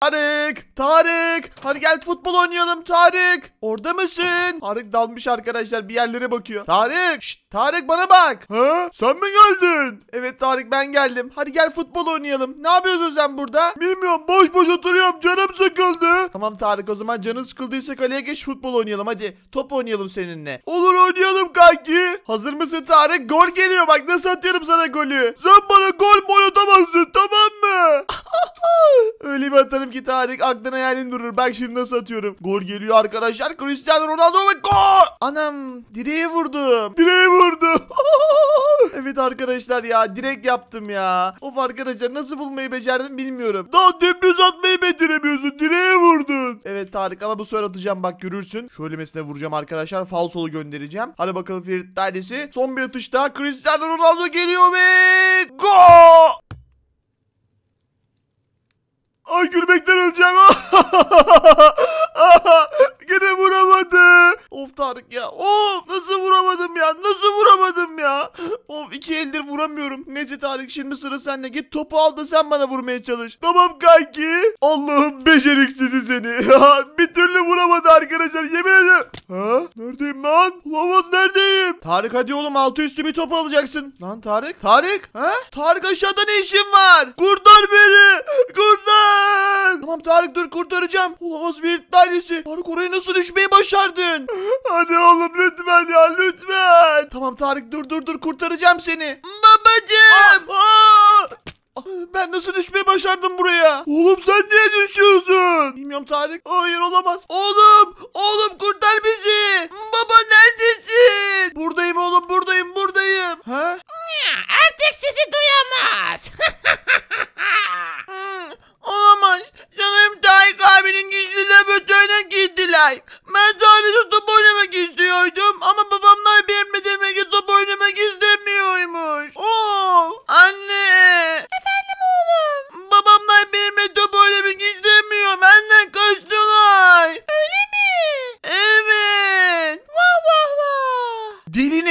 Tarık! Tarık! Hadi gel futbol oynayalım Tarık! Orada mısın? Tarık dalmış arkadaşlar bir yerlere bakıyor. Tarık! Şşt, Tarık bana bak! Ha? Sen mi geldin? Evet Tarık ben geldim. Hadi gel futbol oynayalım. Ne yapıyorsun sen burada? Bilmiyorum boş boş oturuyorum canım sıkıldı. Tamam Tarık o zaman canın sıkıldıysa kaleye geç futbol oynayalım hadi. Top oynayalım seninle. Olur oynayalım kanki. Hazır mısın Tarık? Gol geliyor bak nasıl atıyorum sana golü. Sen bana gol mol atamazsın tamam mı? Öyle bir atarım ki Tarık aklın hayalin durur. Bak şimdi nasıl atıyorum. Gol geliyor arkadaşlar. Cristiano Ronaldo ve gol. Anam direğe vurdum. Direğe vurdum. evet arkadaşlar ya direk yaptım ya. Of arkadaşlar nasıl bulmayı becerdim bilmiyorum. Daha dümdüz atmayı beceremiyorsun. Direğe vurdun. Evet Tarık ama bu sefer atacağım bak görürsün. Şöyle mesela vuracağım arkadaşlar. Falsolu göndereceğim. Hadi bakalım Ferit dairesi. Son bir atış daha. Cristiano Ronaldo geliyor ve gol. Ay gülmekten öleceğim. Gene vuramadı. Of Tarık ya. Of nasıl vuramadım ya? Nasıl vuramadım ya? Of iki eldir vuramıyorum. Neyse Tarık şimdi sıra sende. Git topu al da sen bana vurmaya çalış. Tamam kanki. Allah'ım beceriksizi seni. bir türlü vuramadı arkadaşlar. Yemin ederim. Ha? Neredeyim lan? Olamaz neredeyim? Tarık hadi oğlum altı üstü bir top alacaksın. Lan Tarık. Tarık. Ha? Tarık aşağıda ne işin var? Kurtar beni. Kurtar. Tamam Tarık dur kurtaracağım. Olamaz Ferit ailesi. Tarık oraya nasıl düşmeyi başardın? Hadi oğlum lütfen ya lütfen. Tamam Tarık dur dur dur kurtaracağım seni. Babacım. Ben nasıl düşmeyi başardım buraya? Oğlum sen niye düşüyorsun? Bilmiyorum Tarık. Hayır olamaz. Oğlum, oğlum kurtar bizi. Baba neredesin? Buradayım oğlum buradayım buradayım. Ha? Artık sizi duyamaz.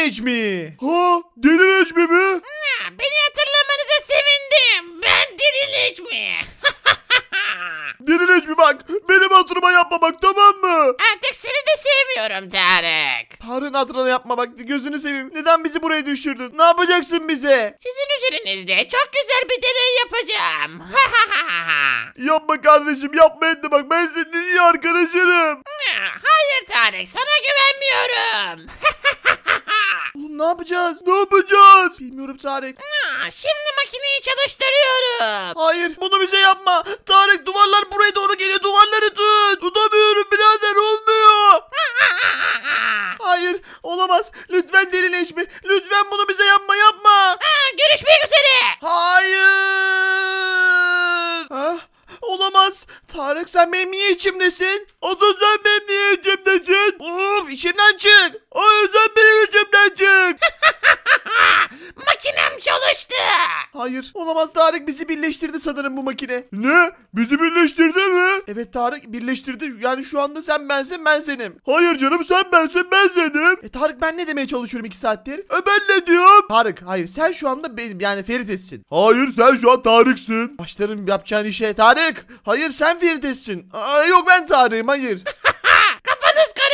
Necmi. Ha? Deli Necmi mi? Ha, Beni hatırlamanıza sevindim. Ben Diriliş mi? Deli Necmi bak. Benim hatırıma yapma bak tamam mı? Artık seni de sevmiyorum Tarık. Tarık'ın hatırına yapma bak gözünü seveyim. Neden bizi buraya düşürdün? Ne yapacaksın bize? Sizin üzerinizde çok güzel bir deney yapacağım. Yapma kardeşim yapma etme bak ben senin iyi arkadaşınım. Hayır Tarık sana güvenmiyorum. Oğlum ne yapacağız? Ne yapacağız? Bilmiyorum Tarık. Ha, Şimdi makineyi çalıştırıyorum. Hayır bunu bize yapma. Tarık duvarlar buraya doğru geliyor. Duvarları tut. Tutamıyorum birader olmuyor. Hayır olamaz. Lütfen delileşme. Lütfen bunu bize yapma yapma. Ha, Görüşmek üzere. Hayır. Ha? Olamaz. Tarık sen benim niye içimdesin? Asıl sen benim niye içimdesin? Of içimden çık. Hayır sen çık. Makinem çalıştı. Hayır olamaz Tarık bizi birleştirdi sanırım bu makine. Ne? Bizi birleştirdi mi? Evet Tarık birleştirdi. Yani şu anda sen bensin ben senim. Hayır canım sen bensin ben senim. E Tarık ben ne demeye çalışıyorum iki saattir? E ben ne diyorum? Tarık hayır sen şu anda benim yani Ferit'sin. Hayır sen şu an Tarık'sın. Başlarım yapacağın işe Tarık. Hayır sen Ferit'sin. Aa, yok ben Tarık'ım hayır.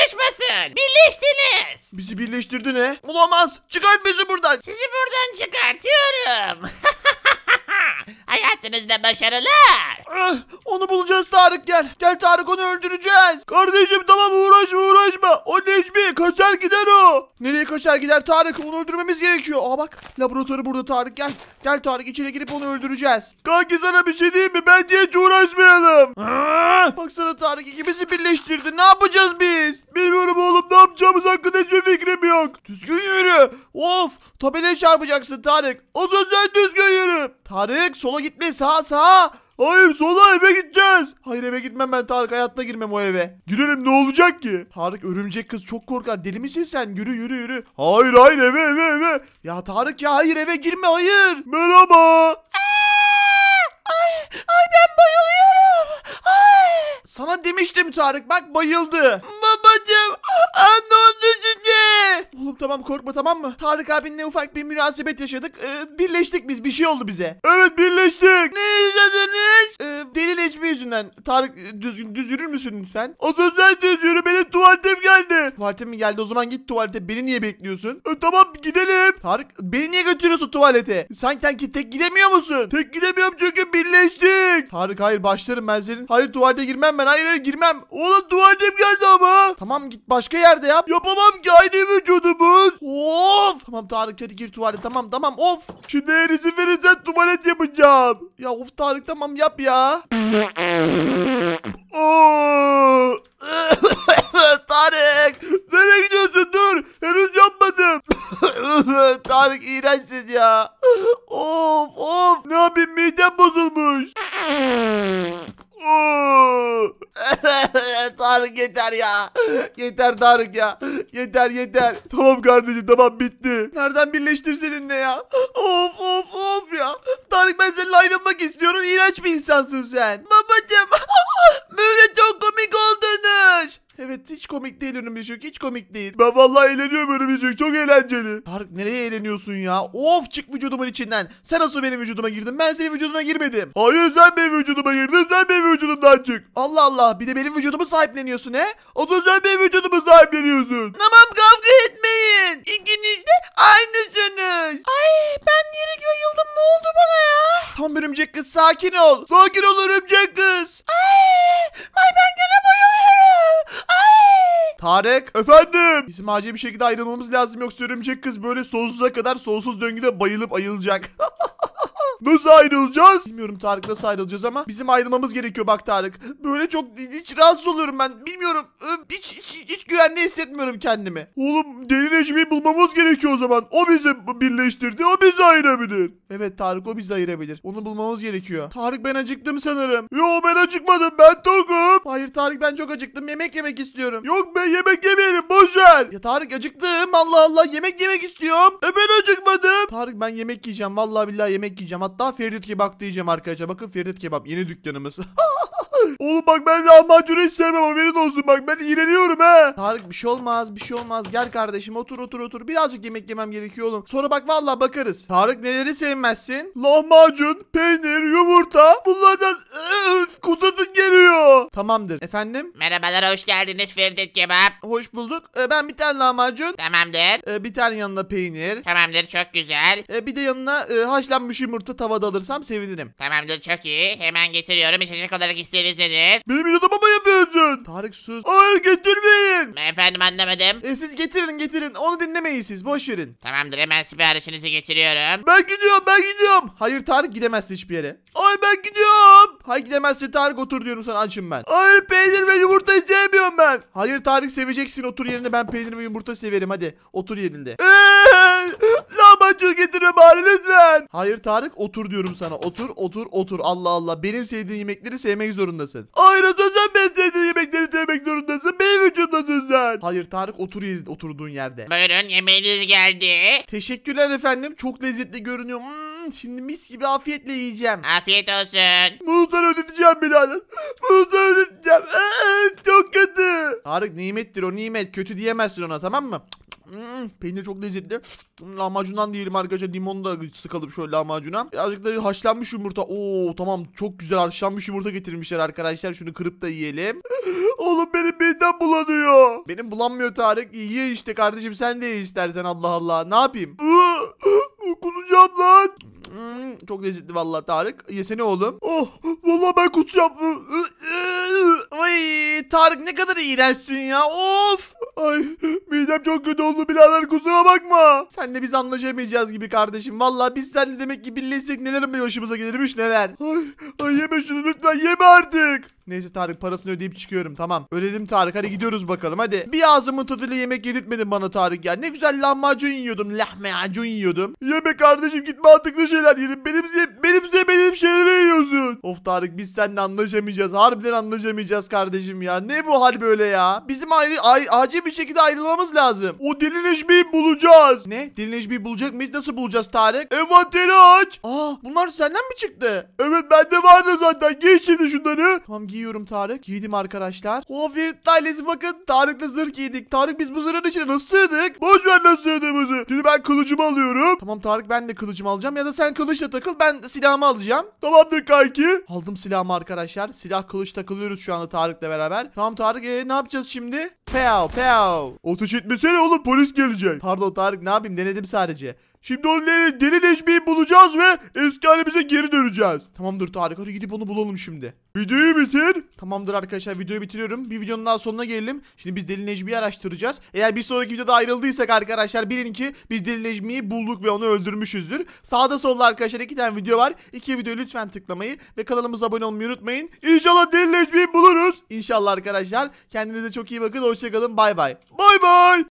Karışmasın. Birleştiniz. Bizi birleştirdi ne? Olamaz. Çıkart bizi buradan. Sizi buradan çıkartıyorum. Hayatınızda başarılar. Ah, Onu bulacağız Tarık gel. Gel Tarık onu öldüreceğiz. Kardeşim tamam uğraşma uğraşma. O Necmi kaçar gider o. Nereye kaçar gider Tarık onu öldürmemiz gerekiyor. Aa bak laboratuvarı burada Tarık gel. Gel Tarık içeri girip onu öldüreceğiz. Kanki sana bir şey diyeyim mi? Bence hiç uğraşmayalım. Aa, Baksana Tarık ikimizi birleştirdi. Ne yapacağız biz? Yok. Düzgün yürü. Of tabelaya çarpacaksın Tarık. Zaman sen düzgün yürü. Tarık sola gitme sağa sağa. Hayır sola eve gideceğiz. Hayır eve gitmem ben Tarık hayatta girmem o eve. Girelim ne olacak ki? Tarık örümcek kız çok korkar. Deli misin sen? Yürü yürü yürü. Hayır hayır eve eve eve. Ya Tarık ya hayır eve girme hayır. Merhaba. Ay, ay ben bayılıyorum. Ay. Sana demiştim Tarık bak bayıldı. Babacım ne oldu size? Oğlum tamam korkma tamam mı? Tarık abinle ufak bir münasebet yaşadık. Ee, birleştik biz bir şey oldu bize. Evet birleştik. Ne Yüzünden. Tarık e, düzgün düz yürür müsün lütfen? Asosyal düz yürü benim tuvaletim geldi. Tuvaletim mi geldi o zaman git tuvalete beni niye bekliyorsun? E, tamam gidelim. Tarık beni niye götürüyorsun tuvalete? Sen tek, tek gidemiyor musun? Tek gidemiyorum çünkü birleştik. Tarık hayır başlarım ben senin. Hayır tuvalete girmem ben hayır hayır girmem. Oğlum tuvaletim geldi. Tamam git başka yerde yap. Yapamam ki aynı vücudumuz. Of. Tamam Tarık hadi gir tuvalete tamam tamam of. Şimdi eğer izin verirsen tuvalet yapacağım. Ya of Tarık tamam yap ya. Oo. Tarık nereye gidiyorsun dur henüz yapmadım Tarık iğrençsin ya of of ne yapayım midem bozulmuş. Tarık yeter ya. Yeter Tarık ya. Yeter yeter. Tamam kardeşim tamam bitti. Nereden birleştim seninle ya? Of of of ya. Tarık ben seninle ayrılmak istiyorum. İğrenç bir insansın sen. Babacım. Böyle çok komik oldunuz Evet hiç komik değil önümüzcük hiç komik değil. Ben vallahi eğleniyorum önümüzcük çok eğlenceli. Tarık nereye eğleniyorsun ya? Of çık vücudumun içinden. Sen nasıl benim vücuduma girdin? Ben senin vücuduna girmedim. Hayır sen benim vücuduma girdin sen benim vücudumdan çık. Allah Allah bir de benim vücudumu sahipleniyorsun he? O zaman sen benim vücudumu sahipleniyorsun. Tamam kavga etmeyin. İkiniz de aynısınız. Ay ben direkt bayıldım ne oldu bana ya? Tamam örümcek kız sakin ol. Sakin ol örümcek kız. Ay, ay ben gene bayılıyorum. Ay. Tarık efendim. Bizim acil bir şekilde ayrılmamız lazım yoksa örümcek kız böyle sonsuza kadar sonsuz döngüde bayılıp ayılacak. Nasıl ayrılacağız? Bilmiyorum Tarık nasıl ayrılacağız ama bizim ayrılmamız gerekiyor bak Tarık. Böyle çok hiç rahatsız oluyorum ben. Bilmiyorum. Ö, Hiç, hiç, hiç güvenli hissetmiyorum kendimi. Oğlum deli Necmi'yi bulmamız gerekiyor o zaman. O bizi birleştirdi. O bizi ayırabilir. Evet Tarık o bizi ayırabilir. Onu bulmamız gerekiyor. Tarık ben acıktım sanırım. Yo ben acıkmadım. Ben tokum. Hayır Tarık ben çok acıktım. Yemek yemek istiyorum. Yok ben yemek yemeyelim. Boş. Ya Tarık acıktım. Allah Allah yemek yemek istiyorum. E ben acıkmadım. Tarık ben yemek yiyeceğim. Vallahi billahi yemek yiyeceğim. Ferit Kebap diyeceğim arkadaşlar. Bakın Ferit Kebap yeni dükkanımız. Oğlum bak ben lahmacunu hiç sevmem haberin olsun bak ben iğreniyorum he. Tarık bir şey olmaz bir şey olmaz gel kardeşim otur otur otur birazcık yemek yemem gerekiyor oğlum. Sonra bak vallahi bakarız. Tarık neleri sevmezsin? Lahmacun, peynir, yumurta bunlardan öf, kutasın geliyor. Tamamdır efendim Merhabalar hoş geldiniz Ferdet Kebap. hoş bulduk. Ee, ben bir tane lahmacun Tamamdır. ee, bir tane yanına peynir. Tamamdır çok güzel. ee, bir de yanına e, haşlanmış yumurta tavada alırsam sevinirim. Tamamdır çok iyi. Hemen getiriyorum. İçecek olarak isteğiniz nedir? Benim yanıma mı yapıyorsun? Tarık sus. Hayır getirmeyin. Efendim anlamadım. E, siz getirin getirin onu dinlemeyin siz boş verin. Tamamdır hemen siparişinizi getiriyorum. Ben gidiyorum ben gidiyorum. Hayır Tarık gidemezsin hiçbir yere. Ay ben gidiyorum. Hayır gidemezsin Tarık otur diyorum sana açım ben. Hayır peynir ve yumurta sevmiyorum ben. Hayır Tarık seveceksin otur yerine ben peynir ve yumurta severim hadi otur yerinde. Eee, lahmacun getirme bari lütfen. Hayır Tarık otur diyorum sana otur otur otur Allah Allah benim sevdiğim yemekleri sevmek zorundasın. Hayır sen benim sevdiğim yemekleri sevmek zorundasın benim vücudumdasın sen. Hayır Tarık otur yerinde oturduğun yerde. Buyurun yemeğiniz geldi. Teşekkürler efendim. Çok lezzetli görünüyor. Hmm, şimdi mis gibi afiyetle yiyeceğim. Afiyet olsun. Bunu sana ödeteceğim birader. Bunu sana ödeteceğim. Ee, çok kötü. Tarık nimettir o nimet. Kötü diyemezsin ona tamam mı? Hmm, peynir çok lezzetli. Hmm, Lahmacundan diyelim arkadaşlar. Limonu da sıkalım şöyle lahmacuna. Birazcık da haşlanmış yumurta. Oo tamam çok güzel haşlanmış yumurta getirmişler arkadaşlar. Şunu kırıp da yiyelim. Oğlum benim midem bulanıyor. Benim bulanmıyor Tarık. Ye işte kardeşim sen de ye istersen Allah Allah. Ne yapayım? Kusacağım lan. Hmm, çok lezzetli vallahi Tarık. Yesene oğlum. Oh vallahi ben kusacağım. Ay Tarık ne kadar iğrençsin ya. Of. Ay midem çok kötü oldu birader kusura bakma. Senle biz anlaşamayacağız gibi kardeşim. Vallahi biz seninle demek ki birleşsek neler mi başımıza gelirmiş neler. Ay, ay yeme şunu lütfen yeme artık. Neyse Tarık parasını ödeyip çıkıyorum tamam. Ödedim Tarık hadi gidiyoruz bakalım hadi. Bir ağzımın tadıyla yemek yedirtmedin bana Tarık ya. Ne güzel lahmacun yiyordum. Lahmacun yiyordum. Yeme kardeşim git mantıklı şeyler yiyelim. Benim, ze- benim sevmediğim şeyleri yiyorsun. Of Tarık biz seninle anlaşamayacağız. Harbiden anlaşamayacağız kardeşim ya. Ne bu hal böyle ya? Bizim ayrı, ay- acil bir şekilde ayrılmamız lazım. O deli bulacağız. Ne? Deli Necmi'yi bulacak mıyız? Nasıl bulacağız Tarık? Envanteri aç. Aa bunlar senden mi çıktı? Evet bende vardı zaten. Giy şimdi şunları. Tamam giy giyiyorum Tarık. Giydim arkadaşlar. O Ferit ailesi bakın Tarık'la zırh giydik. Tarık biz bu zırhın içine nasıl sığdık? Boş ver nasıl sığdığımızı. Şimdi ben kılıcımı alıyorum. Tamam Tarık ben de kılıcımı alacağım. Ya da sen kılıçla takıl ben silahımı alacağım. Tamamdır kanki. Aldım silahımı arkadaşlar. Silah kılıç takılıyoruz şu anda Tarık'la beraber. Tamam Tarık ee, ne yapacağız şimdi? Pew pew. Ateş etmesene oğlum polis gelecek. Pardon Tarık ne yapayım denedim sadece. Şimdi o deli, deli Necmi'yi bulacağız ve eski halimize geri döneceğiz. Tamamdır Tarık hadi gidip onu bulalım şimdi. Videoyu bitir. Tamamdır arkadaşlar videoyu bitiriyorum. Bir videonun daha sonuna gelelim. Şimdi biz Deli Necmi'yi araştıracağız. Eğer bir sonraki videoda ayrıldıysak arkadaşlar bilin ki biz Deli Necmi'yi bulduk ve onu öldürmüşüzdür. Sağda solda arkadaşlar iki tane video var. İki videoyu lütfen tıklamayı ve kanalımıza abone olmayı unutmayın. İnşallah Deli Necmi'yi buluruz. İnşallah arkadaşlar. Kendinize çok iyi bakın. Hoşçakalın. Bay bay. Bay bay.